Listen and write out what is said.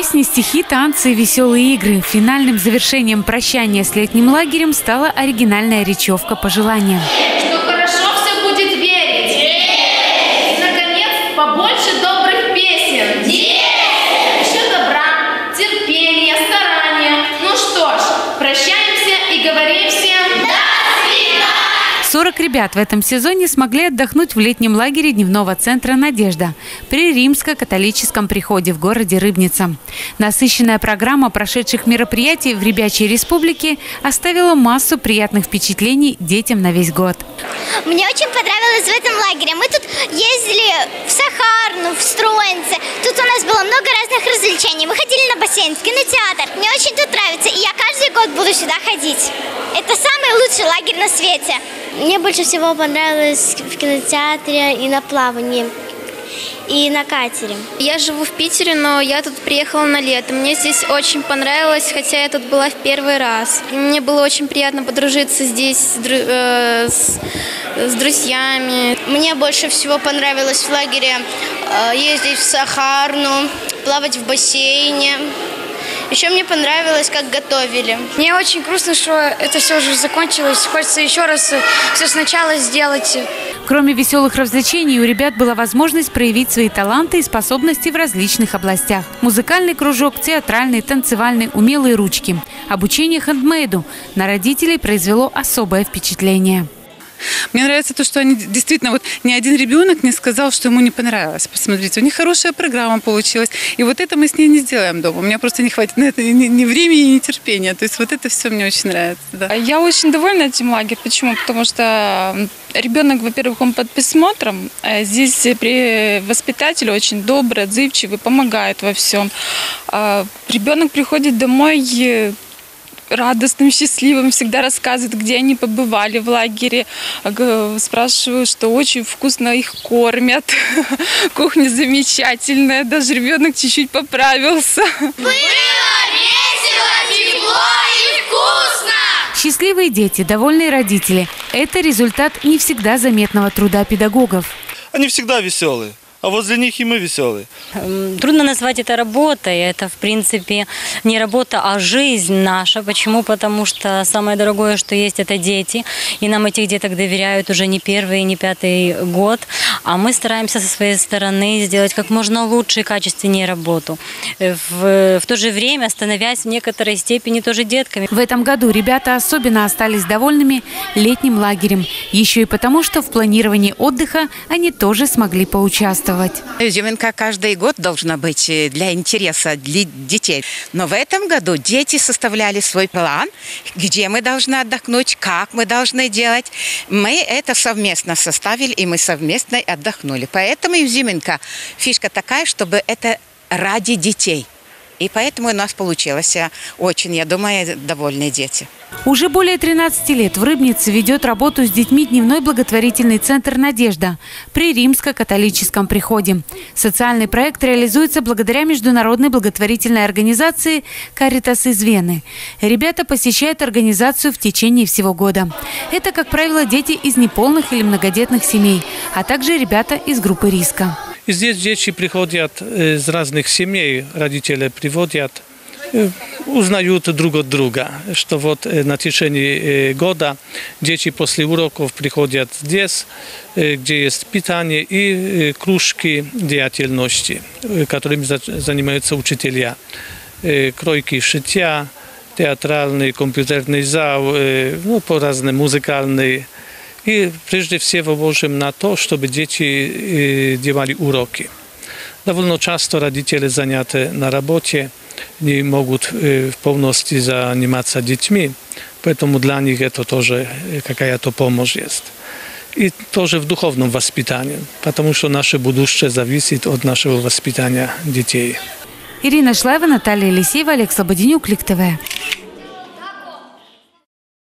Песни, стихи, танцы, веселые игры. Финальным завершением прощания с летним лагерем стала оригинальная речевка пожелания. 40 ребят в этом сезоне смогли отдохнуть в летнем лагере дневного центра «Надежда» при римско-католическом приходе в городе Рыбница. Насыщенная программа прошедших мероприятий в Ребячей Республике оставила массу приятных впечатлений детям на весь год. Мне очень понравилось в этом лагере. Мы тут ездили в Сахарну, в Строинце. Тут у нас было много разных развлечений. Мы ходили на бассейн, в кинотеатр. Мне очень тут нравится, и я каждый год буду сюда ходить. Это самый лучший лагерь на свете. Мне больше всего понравилось в кинотеатре и на плавании, и на катере. Я живу в Питере, но я тут приехала на лето. Мне здесь очень понравилось, хотя я тут была в первый раз. Мне было очень приятно подружиться здесь с, дру- э, с- с друзьями. Мне больше всего понравилось в лагере э, ездить в Сахарну, плавать в бассейне. Еще мне понравилось, как готовили. Мне очень грустно, что это все уже закончилось. Хочется еще раз все сначала сделать. Кроме веселых развлечений, у ребят была возможность проявить свои таланты и способности в различных областях. Музыкальный кружок, театральный, танцевальный, умелые ручки. Обучение хендмейду на родителей произвело особое впечатление. Мне нравится то, что они действительно, вот ни один ребенок не сказал, что ему не понравилось. Посмотрите, у них хорошая программа получилась. И вот это мы с ней не сделаем дома. У меня просто не хватит на это ни, ни времени, ни терпения. То есть вот это все мне очень нравится. Да. Я очень довольна этим лагерем. Почему? Потому что ребенок, во-первых, он под присмотром. А Здесь при воспитатель очень добрый, отзывчивый, помогает во всем. А Ребенок приходит домой радостным, счастливым, всегда рассказывает, где они побывали в лагере. Спрашиваю, что очень вкусно их кормят. Кухня замечательная, даже ребенок чуть-чуть поправился. Счастливые дети, довольные родители – это результат не всегда заметного труда педагогов. Они всегда веселые, а возле них и мы веселые. М, Трудно назвать это работой. Это, в принципе, не работа, а жизнь наша. Почему? Потому что самое дорогое, что есть, это дети. И нам этих деток доверяют уже не первый, не пятый год. А мы стараемся со своей стороны сделать как можно лучше и качественнее работу. Э, В, в то же время становясь в некоторой степени тоже детками. В этом году ребята особенно остались довольными летним лагерем. Еще и потому, что в планировании отдыха они тоже смогли поучаствовать. Изюминка каждый год должна быть э, для интереса для детей. Но в этом году дети составляли свой план, где мы должны отдохнуть, как мы должны делать. Мы это совместно составили, и мы совместно отдохнули. Поэтому изюминка фишка такая, чтобы это ради детей. И поэтому у нас получилось э, очень, я думаю, довольные дети. Уже более 13 лет в Рыбнице ведет работу с детьми дневной благотворительный центр «Надежда» при римско-католическом приходе. Социальный проект реализуется благодаря международной благотворительной организации «Каритас» из Вены. Ребята посещают организацию в течение всего года. Это, как правило, дети из неполных или многодетных семей, а также ребята из группы риска. И здесь дети приходят э, из разных семей, родители приводят, э, узнают друг от друга, что вот э, на течение э, года дети после уроков приходят здесь, э, где есть питание и э, кружки деятельности, э, которыми за- занимаются учителя. Э, Кройки шитья, театральный, компьютерный зал, э, ну, по-разному музыкальный. И прежде всего ложим на то, чтобы дети э, делали уроки. Довольно часто родители заняты на работе, не могут э, в полности заниматься детьми, поэтому для них это тоже э, какая-то помощь есть. И тоже в духовном воспитании, потому что наше будущее зависит от нашего воспитания детей. Ирина Шлаева, Наталья Елисеева, Олег Слободенюк, Лик ТВ.